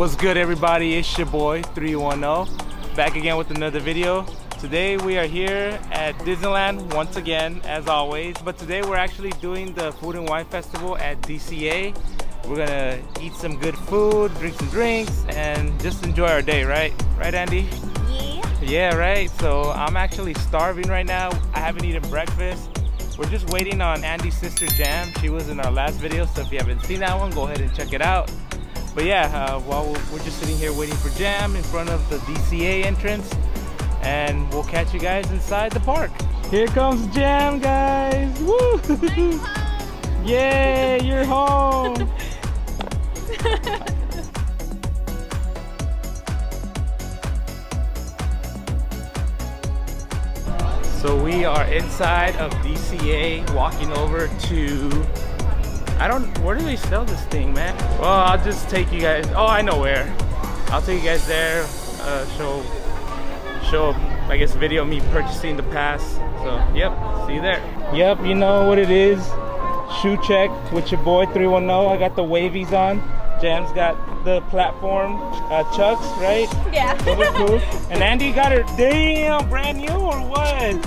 What's good everybody? It's your boy 310 back again with another video. Today we are here at Disneyland once again as always but today we're actually doing the Food and Wine Festival at DCA. We're gonna eat some good food, drink some drinks and just enjoy our day, right? Right Andy? Yeah. Yeah, right. So I'm actually starving right now. I haven't eaten breakfast. We're just waiting on Andy's sister Jam. She was in our last video, so if you haven't seen that one, go ahead and check it out. But yeah, uh, while we're just sitting here waiting for Jam in front of the DCA entrance, and we'll catch you guys inside the park. Here comes Jam, guys! Woo! Yay, you're home! so we are inside of DCA, walking over to I don't, where do they sell this thing, man? Well, I'll just take you guys, oh, I know where. I'll take you guys there, uh, show, show, I guess, video me purchasing the pass. So, yep, see you there. Yep, you know what it is. Shoe check with your boy 310. I got the wavies on. Jam's got the platform uh, chucks, right? Yeah. Those cool. And Andy got her, damn, brand new or what?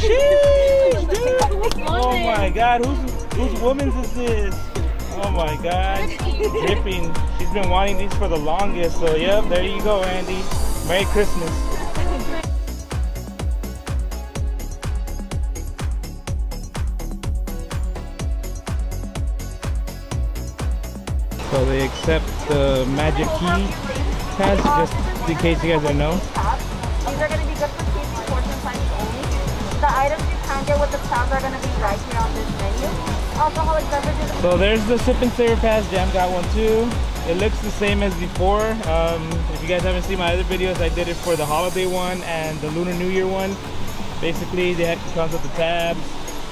Sheesh, dude. Oh my God, who's Whose woman's is this? Oh my god. Dripping. She's been wanting these for the longest. So yep, there you go, Andy. Merry Christmas. So they accept the magic key pass just in case you guys don't know. These are going to be good for keeping portion sizes only. The items you can get with the tabs are going to be right here on this menu alcoholic beverages. So there's the Sip and Savor Pass. Jam got one too. It looks the same as before. Um, if you guys haven't seen my other videos, I did it for the holiday one and the Lunar New Year one. Basically, they comes with the tabs,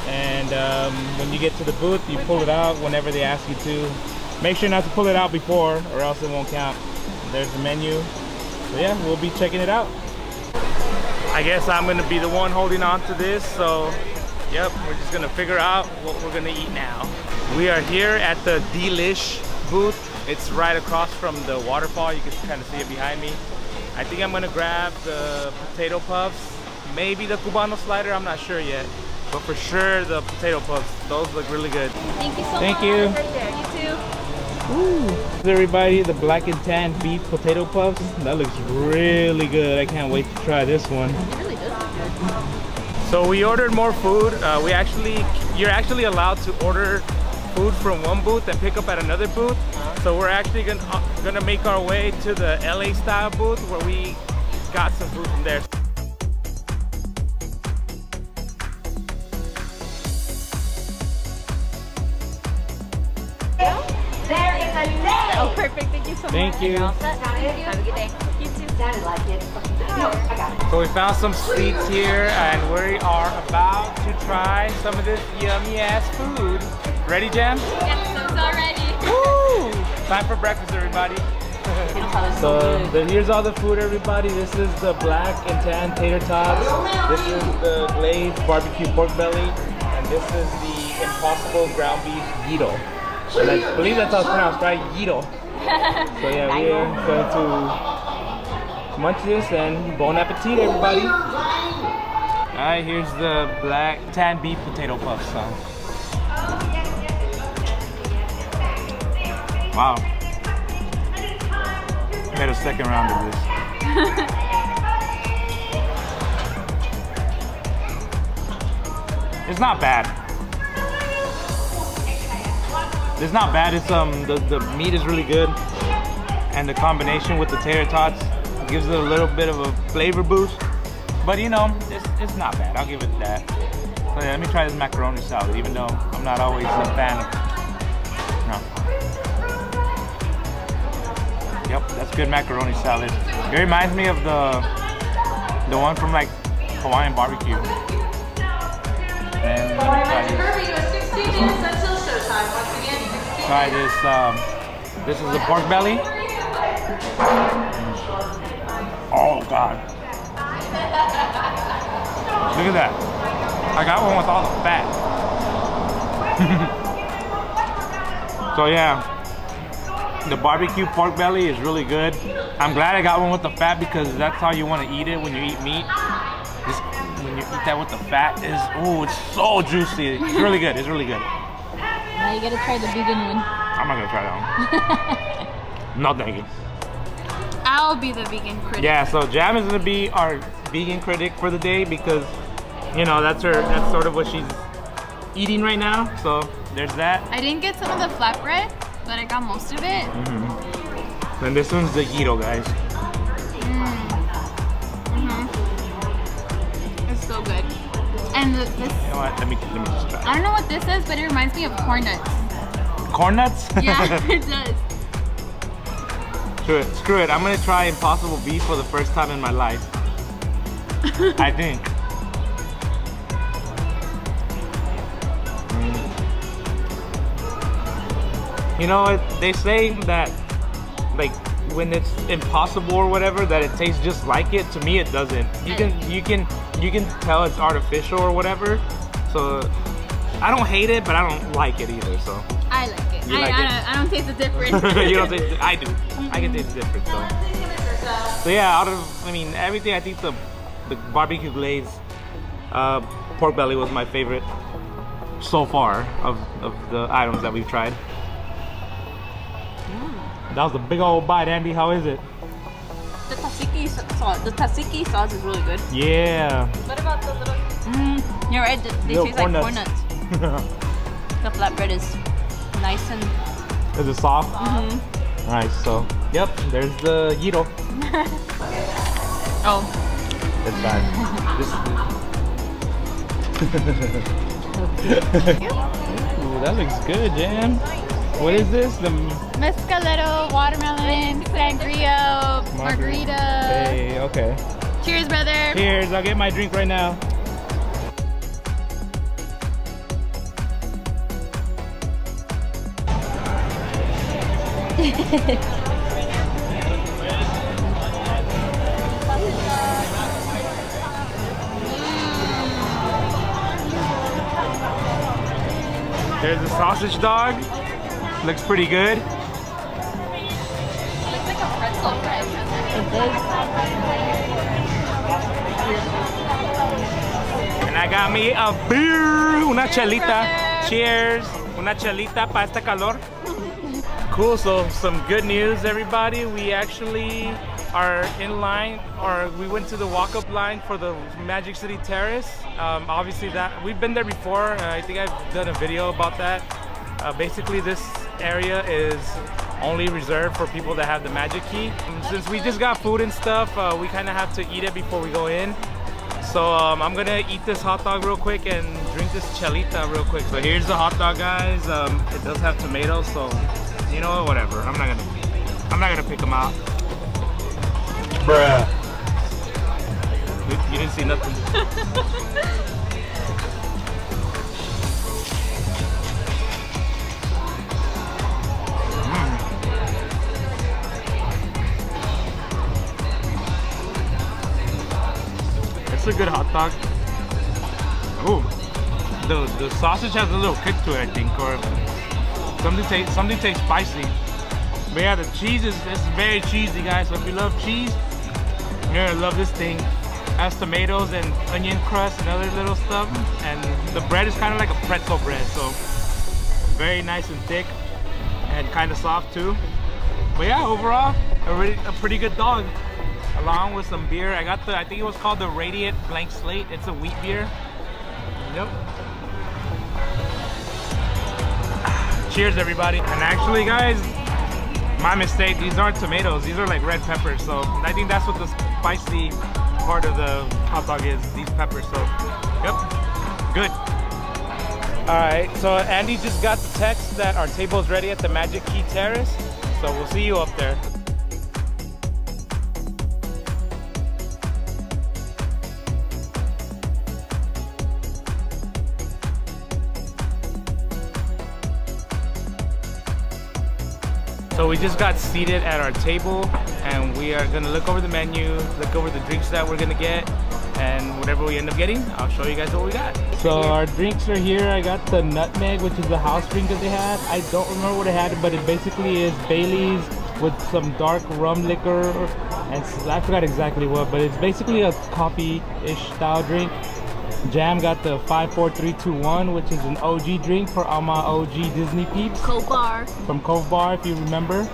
and um, when you get to the booth, you pull it out whenever they ask you to. Make sure not to pull it out before, or else it won't count. There's the menu. So yeah, we'll be checking it out. I guess I'm gonna be the one holding on to this, so Yep, we're just gonna figure out what we're gonna eat now. We are here at the Delish booth. It's right across from the waterfall. You can kind of see it behind me. I think I'm gonna grab the potato puffs, maybe the Cubano slider, I'm not sure yet. But for sure the potato puffs, those look really good. Thank you so Thank much. you. You too. Ooh. Everybody, the black and tan beef potato puffs. That looks really good. I can't wait to try this one. really does. So we ordered more food. Uh, we actually, you're actually allowed to order food from one booth and pick up at another booth. So we're actually gonna, uh, gonna make our way to the LA style booth where we got some food from there. Oh, perfect. Thank you so Thank much. you. Thank you. Have a good day. You too. Sounded like it. So we found some sweets here and we are about to try some of this yummy ass food. Ready, Jam? Yes, I'm so ready. Woo! Time for breakfast, everybody. so the, here's all the food, everybody. This is the black and tan tater tots. This is the glazed barbecue pork belly. And this is the impossible ground beef gyro. And I believe that's how it's pronounced, right? Gyro. So yeah, we are going to munch this and bon appetit everybody. Alright, here's the black tan beef potato puffs. So. Wow. I had a second round of this. it's not bad. It's not bad. It's um the, the meat is really good. And the combination with the tater tots gives it a little bit of a flavor boost. But you know, it's, it's not bad. I'll give it that. So yeah, let me try this macaroni salad, even though I'm not always a fan of no. Yep, that's good macaroni salad. It reminds me of the the one from like Hawaiian barbecue. And try this. Um, this is the pork belly. Oh God. Look at that. I got one with all the fat. so yeah, The barbecue pork belly is really good. I'm glad I got one with the fat because that's how you want to eat it when you eat meat. Just when you eat that with the fat is oh, it's so juicy. It's really good. It's really good. Now you gotta try the vegan one. I'm not gonna try that one. no, thank you. I'll be the vegan critic. Yeah, so Jam is gonna be our vegan critic for the day because you know that's her. That's sort of what she's eating right now. So there's that. I didn't get some of the flatbread, but I got most of it. Mm-hmm. And this one's the gyro, guys. And the, this, You know what? Let me let me just try. I don't know what this is, but it reminds me of corn nuts. Corn nuts? Yeah, it does. Screw it. Screw it. I'm gonna try Impossible Beef for the first time in my life. I think. Mm. You know what? They say that, like, when it's impossible or whatever, that it tastes just like it. To me, it doesn't. You can, you can, you can tell it's artificial or whatever. So, I don't hate it, but I don't like it either. So. I like it. I, like I, it? Don't, I don't taste the difference. you don't taste it? I do. I can taste the difference. So. so yeah, out of I mean everything, I think the the barbecue glaze uh, pork belly was my favorite so far of of the items that we've tried. That was a big old bite, Andy. How is it? The tzatziki sauce, the tzatziki sauce is really good. Yeah. What about the little? Mm, you're right. They they Little taste corn like corn nuts. nuts. The flatbread is nice and. is it soft? Mm -hmm. Nice. So, yep. There's the gyro. Oh, It's fine. Ooh, that looks good, Jam. What is this? The mescalero, watermelon, sangria, margarita. Hey, okay. Cheers, brother. Cheers. I'll get my drink right now. There's a sausage dog. Looks pretty good. looks like a pretzel bread. And I got me a beer, una chelita. Cheers. Una chelita para este calor. Cool, so some good news everybody. We actually are in line or we went to the walk-up line for the Magic Key Terrace. Um, obviously that we've been there before. Uh, I think I've done a video about that. Uh, basically this area is only reserved for people that have the magic key. And since we just got food and stuff, uh, we kind of have to eat it before we go in. So um, I'm gonna eat this hot dog real quick and drink this chelita real quick. So here's the hot dog, guys. Um, it does have tomatoes, so you know what? Whatever. I'm not gonna. I'm not gonna pick them out. Bruh. You, you didn't see nothing. It's a good hot dog. Ooh, the the sausage has a little kick to it, I think, or something tastes something tastes spicy. But yeah, the cheese is it's very cheesy, guys. So if you love cheese, you're gonna love this thing. Has tomatoes and onion crust and other little stuff, mm. and the bread is kind of like a pretzel bread, so very nice and thick and kind of soft too. But yeah, overall, a really a pretty good dog. Along with some beer, I got the I think it was called the Radiant Blank Slate. It's a wheat beer. Yep. Cheers, everybody. And actually, guys, my mistake. These aren't tomatoes. These are like red peppers. So I think that's what the spicy part of the hot dog is. These peppers. So, yep, good. All right. So Andy just got the text that our table's ready at the Magic Key Terrace. So we'll see you up there. So we just got seated at our table and we are gonna look over the menu, look over the drinks that we're gonna get, and whatever we end up getting, I'll show you guys what we got. So our drinks are here. I got the nutmeg, which is the house drink that they had. I don't remember what it had, but it basically is Bailey's with some dark rum liquor and I forgot exactly what, but it's basically a coffee-ish style drink. Jam got the 54321, which is an OG drink for all my OG Disney peeps. Cove Bar. From Cove Bar, if you remember.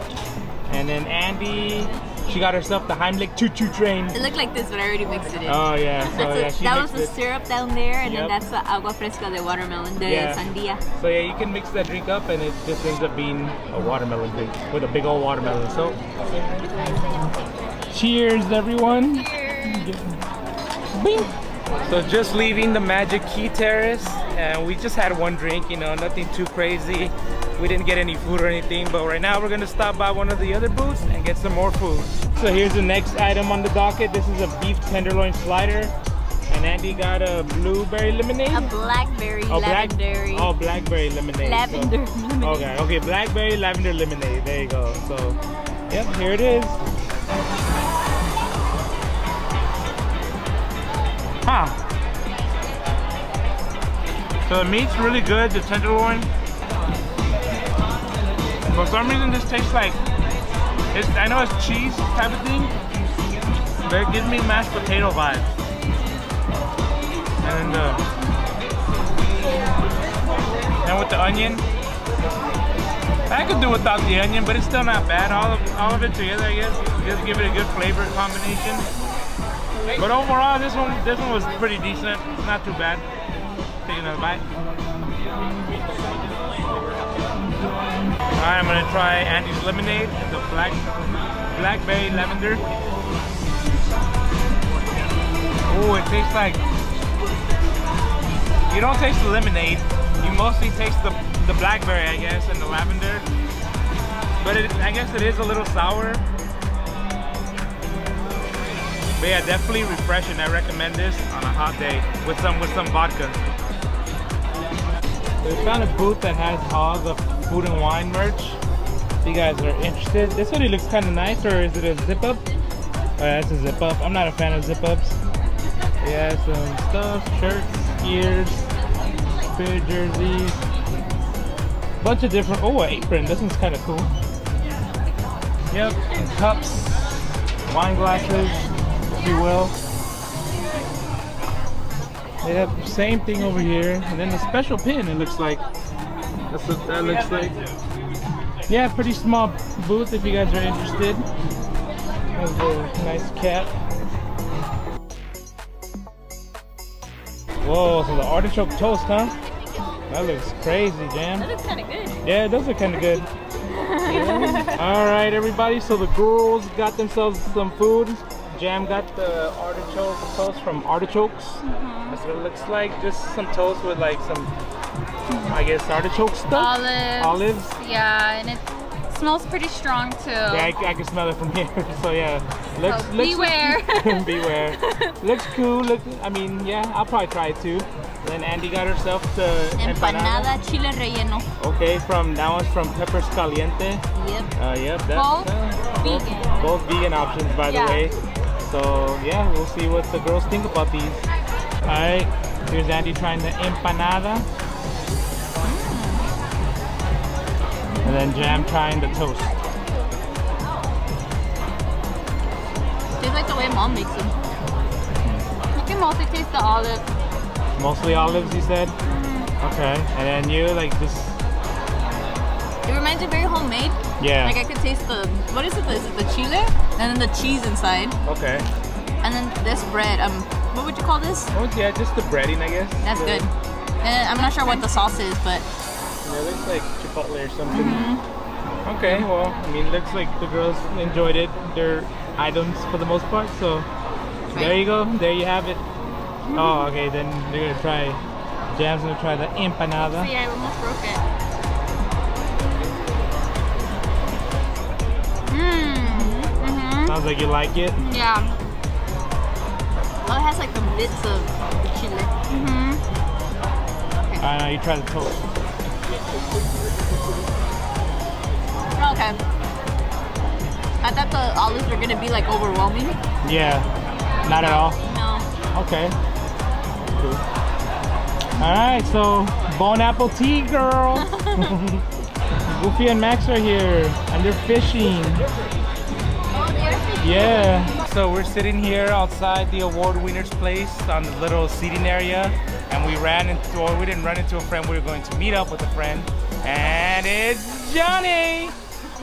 And then Andy, she got herself the Heimlich Chew Chew Train. It looked like this, but I already mixed it in. Oh yeah, so yeah, that was the it. syrup down there, and Yep. then that's the agua fresca de watermelon, de Yeah. sandia. So yeah, you can mix that drink up and it just ends up being a watermelon drink with a big old watermelon. So cheers everyone. Bing. So just leaving the Magic Key Terrace and we just had one drink, you know, nothing too crazy. We didn't get any food or anything, but right now we're gonna stop by one of the other booths and get some more food. So here's the next item on the docket. This is a beef tenderloin slider. And Andy got a blueberry lemonade. A blackberry, Oh, black, lavender. oh, blackberry lemonade. so- lavender lemonade. Okay, okay, blackberry lavender lemonade. There you go. So, yep, here it is. Huh. So the meat's really good, the tenderloin. For some reason, this tastes like it's. I know it's cheese type of thing, but it gives me mashed potato vibes. And uh, and with the onion, I could do without the onion, but it's still not bad. All of all of it together, I guess, just give it a good flavor combination. But overall, this one this one was pretty decent. Not too bad. Take another bite. Alright, I'm gonna try Andy's lemonade, the black blackberry lavender. Oh, it tastes like you don't taste the lemonade. You mostly taste the the blackberry, I guess, and the lavender. But it, I guess it is a little sour. But yeah, definitely refreshing. I recommend this on a hot day with some with some vodka. We found a booth that has all the food and wine merch. If you guys are interested, this hoodie looks kind of nice, or is it a zip up? Oh, it's a zip up. I'm not a fan of zip ups. Yeah, some stuff, shirts, ears, spirit jerseys, bunch of different. Oh, an apron. This one's kind of cool. Yep, and cups, wine glasses, if you will. Yep, same thing over here, and then the special pin. It looks like that's what that looks like. Yeah, pretty small booth if you guys are interested. Has a nice cap. Whoa, so the artichoke toast, huh? That looks crazy, Jam. That looks kind of good. Yeah, those are kind of good. All right, everybody. So the girls got themselves some food. Jam got the artichoke toast from Artichokes. That's what it looks like. Just some toast with like some, I guess, artichoke stuff. Olives. Olives. Yeah, and it smells pretty strong too. Yeah, I, I can smell it from here. So yeah, looks, So looks beware. beware. Looks cool. Look, I mean, yeah, I'll probably try it too. Then Andy got herself the Empanada chile relleno. Okay, from that one's from Peppers Caliente. Yep. Uh, yep, that's Both uh, both, vegan. both vegan options, by Yeah. the way. So yeah, we'll see what the girls think about these. All right, here's Andy trying the empanada, and then Jam trying the toast. Tastes like the way mom makes them. You can mostly taste the olive. Mostly olives, you said. Mm-hmm. Okay, and then you like this. It reminds me very homemade. Yeah. Like I could taste the what is it? Is it the chile? And then the cheese inside. okay. And then this bread. Um, what would you call this? Oh yeah, just the breading, I guess. That's good. And I'm not sure what the sauce is, but Yeah, it looks like chipotle or something. Mm-hmm. Okay, well, I mean, it looks like the girls enjoyed it. Their items for the most part. So there you go. There you have it. Mm-hmm. Oh, okay. Then they're gonna try. Jam's gonna try the empanada. see, I almost broke it. Mmm. Mm-hmm. Sounds like you like it. Yeah. Oh, it has like the bits of the chile. Mm-hmm. Alright, now you try the toast. Okay. I thought the olives were gonna be like overwhelming. Yeah, not at all. No. Okay. Cool. All right, so Bone Apple Tea, girl. Goofy and Max are here, and they're fishing. Yeah. So we're sitting here outside the Award Wiener's place on the little seating area, and we ran into, or we didn't run into a friend. We were going to meet up with a friend, and it's Johnny.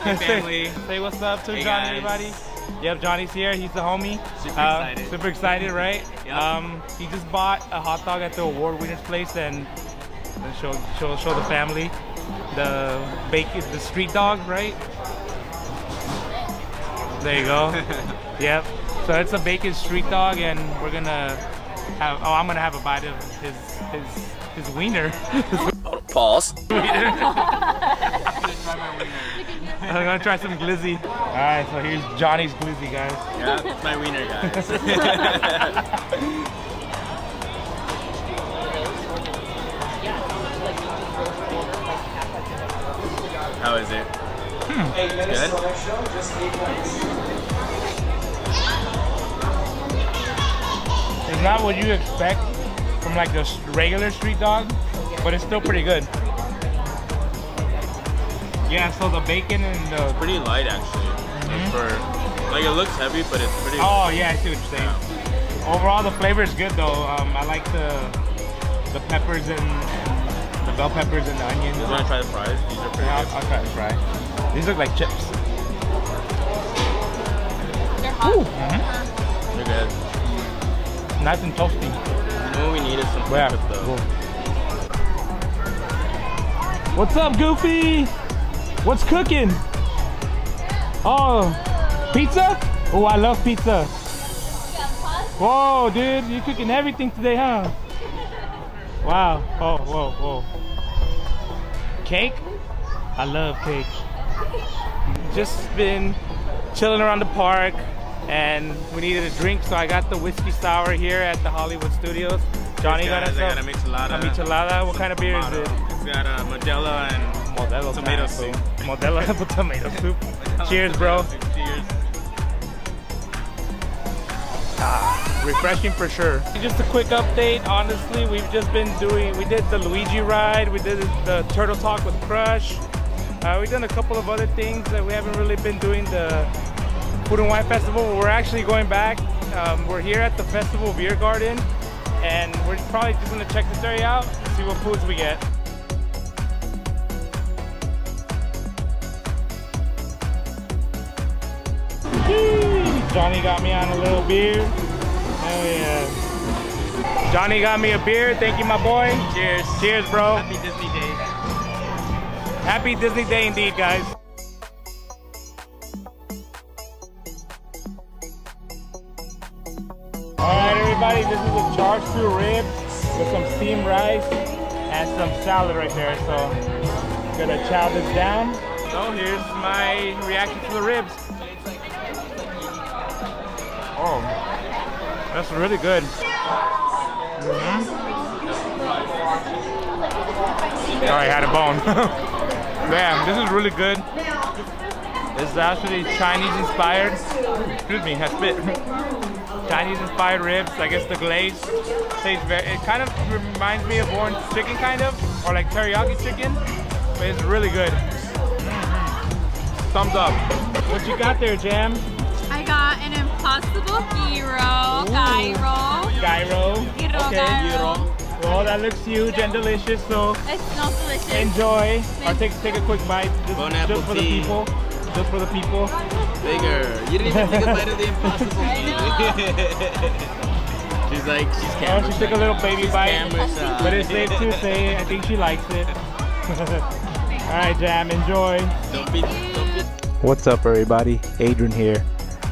Hey, family. say, say what's up to Hey, Johnny, guys. everybody. Yep, Johnny's here. He's the homie. Super Uh, excited. Super excited, right? Yep. Um, he just bought a hot dog at the Award Wiener's place and show show show the family the bacon, the street dog, right? There you go. yep. So it's a bacon street dog, and we're gonna have. Oh, I'm gonna have a bite of his his his wiener. Oh, pause. I'm gonna try some glizzy. All right, so here's Johnny's glizzy, guys. Yeah, it's my wiener, guys. How is it? It's good. It's not what you expect from like the regular street dog, but it's still pretty good. Yeah, so the bacon and the Pretty light, actually. Like For like it looks heavy, but it's pretty. oh yeah, I see what you're saying. Overall, the flavor is good though. Um, I like the the peppers and the bell peppers and the onions. Just wanna try the fries. These are pretty Yeah, good. I'll, I'll try the fries. These look like chips. They're hot. Mm-hmm. They're good. Nice and toasty. You know what we need is some Yeah. ketchup though. What's up, Goofy? What's cooking? Oh, pizza? Oh, I love pizza. Whoa, dude, you're cooking everything today, huh? Wow. Oh, whoa, whoa. Cake? I love cake. Just been chilling around the park and we needed a drink, so I got the whiskey sour here at the Hollywood Studios. Johnny got Guys, us I got a michelada. a michelada. What kind of beer is it? It's got a Modelo and Modelo Tomato soup. Modelo with tomato soup. Cheers, bro. Cheers. Ah. Refreshing for sure. Just a quick update. Honestly, we've just been doing. We did the Luigi ride. We did the Turtle Talk with Crush. Uh, we've done a couple of other things that we haven't really been doing. The Food and Wine Festival. We're actually going back. Um, we're here at the Festival Beer Garden, and we're probably just gonna check this area out, see what foods we get. Johnny got me on a little beer. Hell yeah. Johnny got me a beer. Thank you, my boy. Cheers. Cheers, bro. Happy Disney Day. Happy Disney Day indeed, guys. All right, everybody, this is a through rib with some steamed rice and some salad right there. So, gonna chow this down. So here's my reaction to the ribs. Oh, that's really good. Mhm. Oh, I had a bone. Damn, this is really good. This is actually Chinese inspired. Excuse me, I spit. Chinese inspired ribs. I guess the glaze tastes very. It kind of reminds me of orange chicken, kind of, or like teriyaki chicken, but it's really good. Mhm. Thumbs up. What you got there, Jam? I got an impossible that looks huge and delicious. So It smells delicious. enjoy. Or take take a quick bite, just, Bon just for the people. Just for the people. Bigger. You didn't even take a bite of the impossible. I she's like, she's Oh, camera she took a little baby bite. But it's safe to say, I think she likes it. All right, Jam, enjoy. Don't be, don't be. What's up everybody, Adrian here.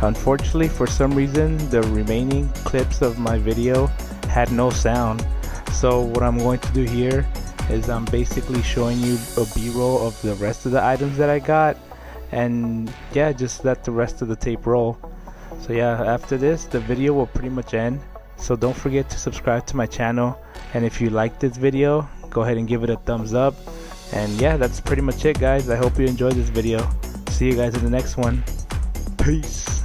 Unfortunately for some reason the remaining clips of my video had no sound. So what I'm going to do here is I'm basically showing you a b-roll of the rest of the items that I got and yeah just let the rest of the tape roll. So yeah after this the video will pretty much end. So don't forget to subscribe to my channel and if you like this video go ahead and give it a thumbs up. And yeah that's pretty much it guys. I hope you enjoyed this video. See you guys in the next one. Peace.